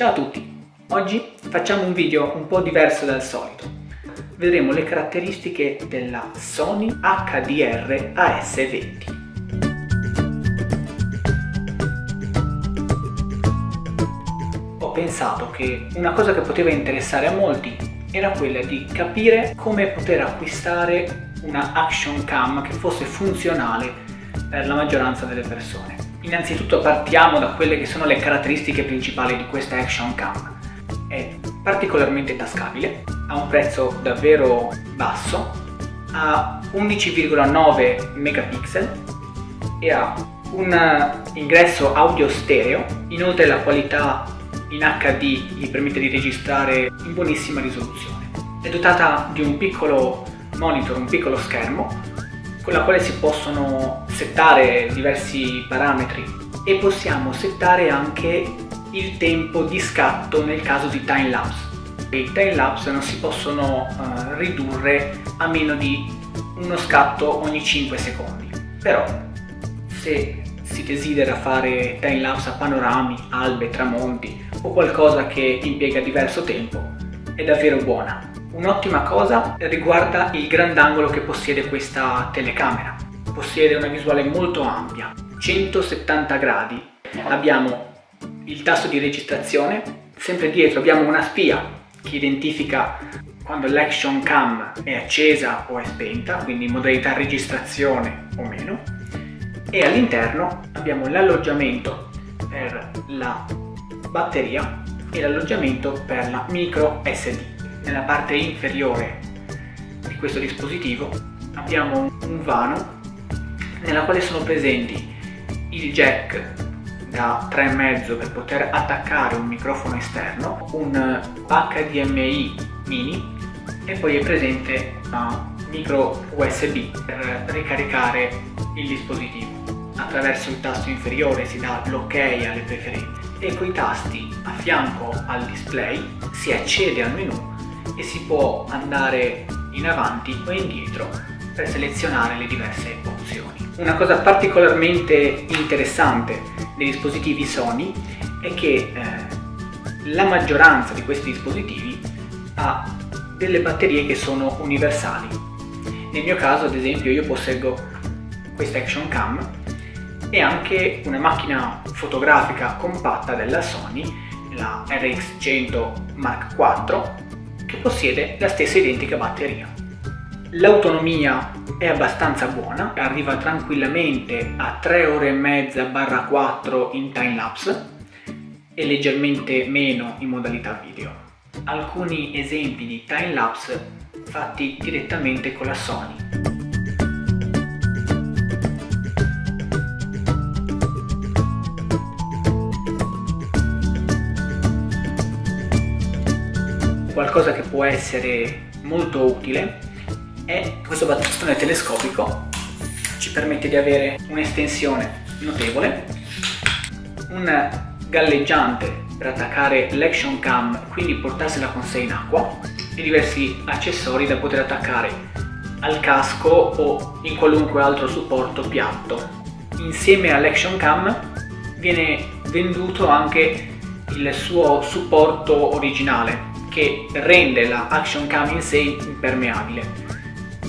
Ciao a tutti! Oggi facciamo un video un po' diverso dal solito. Vedremo le caratteristiche della Sony HDR AS20. Ho pensato che una cosa che poteva interessare a molti era quella di capire come poter acquistare una action cam che fosse funzionale per la maggioranza delle persone. Innanzitutto partiamo da quelle che sono le caratteristiche principali di questa Action Cam. È particolarmente tascabile, ha un prezzo davvero basso, ha 11,9 megapixel e ha un ingresso audio stereo, inoltre la qualità in HD gli permette di registrare in buonissima risoluzione. È dotata di un piccolo monitor, un piccolo schermo con la quale si possono settare diversi parametri e possiamo settare anche il tempo di scatto nel caso di time lapse. I time lapse non si possono uh, ridurre a meno di uno scatto ogni 5 secondi. Però se si desidera fare time lapse a panorami, albe, tramonti o qualcosa che impiega diverso tempo, è davvero buona. Un'ottima cosa riguarda il grandangolo che possiede questa telecamera. Possiede una visuale molto ampia, 170 gradi. Abbiamo il tasto di registrazione, sempre dietro abbiamo una spia che identifica quando l'action cam è accesa o è spenta, quindi in modalità registrazione o meno. E all'interno abbiamo l'alloggiamento per la batteria e l'alloggiamento per la micro SD nella parte inferiore di questo dispositivo abbiamo un vano nella quale sono presenti il jack da 3,5 per poter attaccare un microfono esterno, un HDMI mini e poi è presente una micro USB per ricaricare il dispositivo. Attraverso il tasto inferiore si dà l'ok alle preferenze e con i tasti a fianco al display si accede al menu e si può andare in avanti o indietro per selezionare le diverse opzioni. Una cosa particolarmente interessante dei dispositivi Sony è che eh, la maggioranza di questi dispositivi ha delle batterie che sono universali. Nel mio caso, ad esempio, io posseggo questa Action Cam e anche una macchina fotografica compatta della Sony, la RX100 Mark IV, che possiede la stessa identica batteria. L'autonomia è abbastanza buona, arriva tranquillamente a 3 ore e mezza barra 4 in time lapse e leggermente meno in modalità video. Alcuni esempi di time lapse fatti direttamente con la Sony. qualcosa che può essere molto utile è questo bastone telescopico ci permette di avere un'estensione notevole un galleggiante per attaccare l'action cam quindi portarsela con sé in acqua e diversi accessori da poter attaccare al casco o in qualunque altro supporto piatto insieme all'action cam viene venduto anche il suo supporto originale che rende la action cam in sé impermeabile.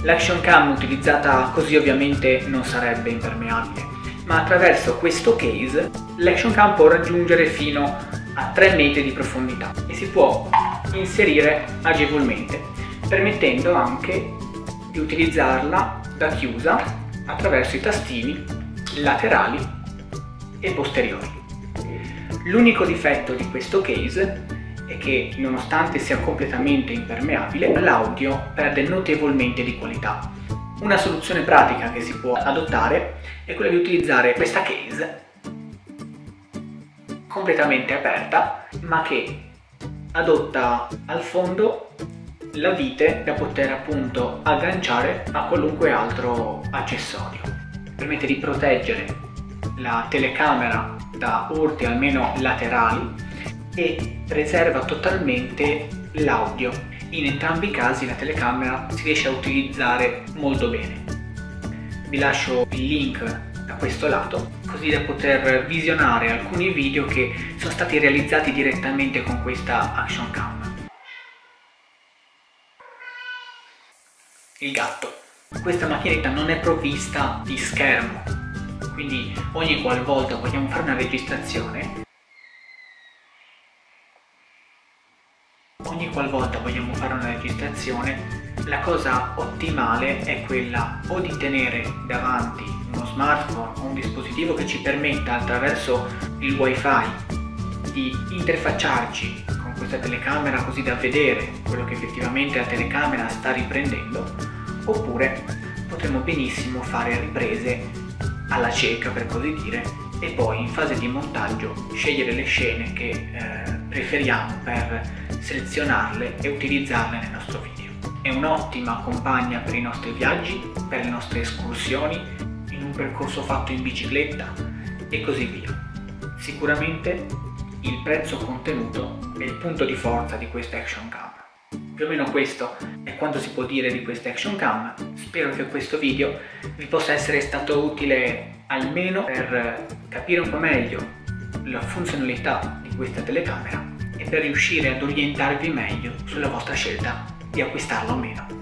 L'action cam utilizzata così ovviamente non sarebbe impermeabile, ma attraverso questo case l'action cam può raggiungere fino a 3 metri di profondità e si può inserire agevolmente, permettendo anche di utilizzarla da chiusa attraverso i tastini laterali e posteriori. L'unico difetto di questo case è che nonostante sia completamente impermeabile, l'audio perde notevolmente di qualità. Una soluzione pratica che si può adottare è quella di utilizzare questa case completamente aperta ma che adotta al fondo la vite da poter appunto agganciare a qualunque altro accessorio. Permette di proteggere la telecamera da urti almeno laterali e preserva totalmente l'audio. In entrambi i casi la telecamera si riesce a utilizzare molto bene. Vi lascio il link da questo lato, così da poter visionare alcuni video che sono stati realizzati direttamente con questa action cam. Il gatto. Questa macchinetta non è provvista di schermo, quindi ogni qualvolta vogliamo fare una registrazione ogni qualvolta vogliamo fare una registrazione la cosa ottimale è quella o di tenere davanti uno smartphone o un dispositivo che ci permetta attraverso il wifi di interfacciarci con questa telecamera così da vedere quello che effettivamente la telecamera sta riprendendo oppure potremmo benissimo fare riprese alla cieca per così dire e poi in fase di montaggio scegliere le scene che eh, preferiamo per selezionarle e utilizzarle nel nostro video. È un'ottima compagna per i nostri viaggi, per le nostre escursioni, in un percorso fatto in bicicletta e così via. Sicuramente il prezzo contenuto è il punto di forza di questa action cam. Più o meno questo è quanto si può dire di questa action cam. Spero che questo video vi possa essere stato utile almeno per capire un po' meglio la funzionalità di questa telecamera e per riuscire ad orientarvi meglio sulla vostra scelta di acquistarla o meno.